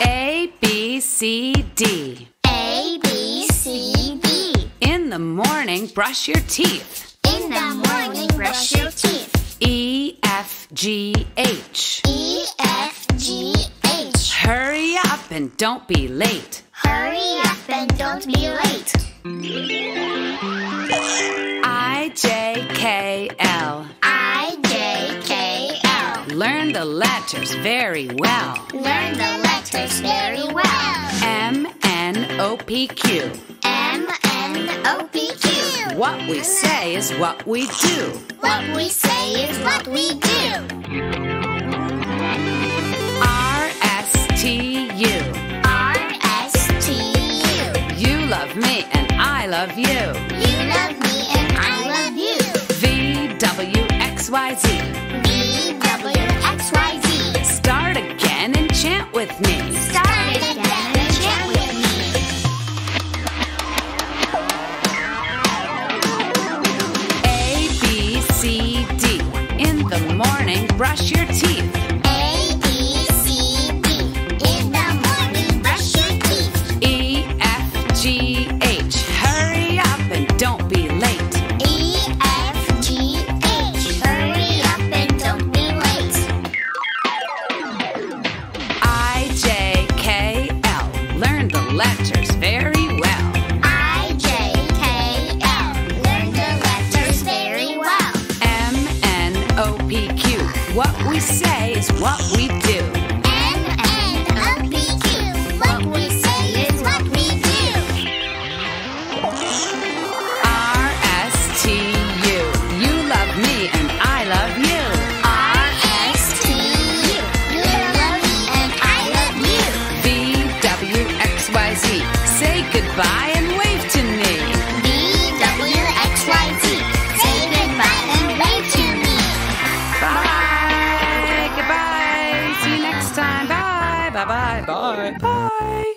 A, B, C, D. A, B, C, D. In the morning, brush your teeth. In the morning, brush your teeth. E, F, G, H. E, F, G, H. Hurry up and don't be late. Hurry up and don't be late. Letters very well. Learn the letters very well. M, N, O, P, Q. M, N, O, P, Q. What we say is what we do. What we say is what we do. R, S, T, U. R, S, T, U. You love me and I love you. You love me and I love you. V, W, X, Y, Z. chant with me. Start again and chant with me. A, B, C, D. In the morning, brush your teeth. Letters very well. I, J, K, L. Learn the letters very well. M, N, O, P, Q. What we say is what we do. Bye. Bye. Bye.